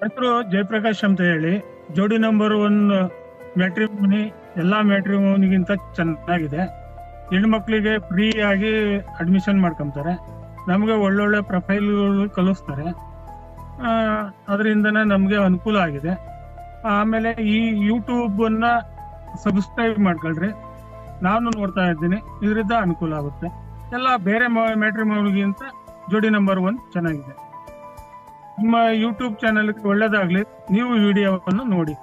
ಹೆಸರು ಜಯಪ್ರಕಾಶ್ ಅಂತ ಹೇಳಿ, ಜೋಡಿ ನಂಬರ್ ಒನ್ ಮ್ಯಾಟ್ರಿಮೋನಿ ಎಲ್ಲಾ ಮ್ಯಾಟ್ರಿಮೋನಿಗಿಂತ ಚೆನ್ನಾಗಿದೆ. ಹೆಣ್ಮಕ್ಳಿಗೆ ಫ್ರೀ ಆಗಿ ಅಡ್ಮಿಷನ್ ಮಾಡ್ಕೊಂತಾರೆ. ನಮಗೆ ಒಳ್ಳೊಳ್ಳೆ ಪ್ರೊಫೈಲ್ಗಳು ಕಲಿಸ್ತಾರೆ. ಅದರಿಂದನೇ ನಮಗೆ ಅನುಕೂಲ ಆಗಿದೆ. ಆಮೇಲೆ ಈ ಯೂಟ್ಯೂಬ್ ಅನ್ನ ಸಬ್ಸ್ಕ್ರೈಬ್ ಮಾಡ್ಕೊಳ್ರಿ. ನಾನು ನೋಡ್ತಾ ಇದ್ದೀನಿ. ಇದರಿಂದ ಅನುಕೂಲ ಆಗುತ್ತೆ. ಎಲ್ಲ ಬೇರೆ ಮ್ಯಾಟ್ರಿಮೋನಿಗಿಂತ ಜೋಡಿ ನಂಬರ್ ಒನ್ ಚೆನ್ನಾಗಿದೆ. ನಿಮ್ಮ ಯೂಟ್ಯೂಬ್ ಚಾನೆಲ್ ಒಳ್ಳೆಯದಾಗಲಿ ನೀವು ವಿಡಿಯೋವನ್ನು ನೋಡಿ.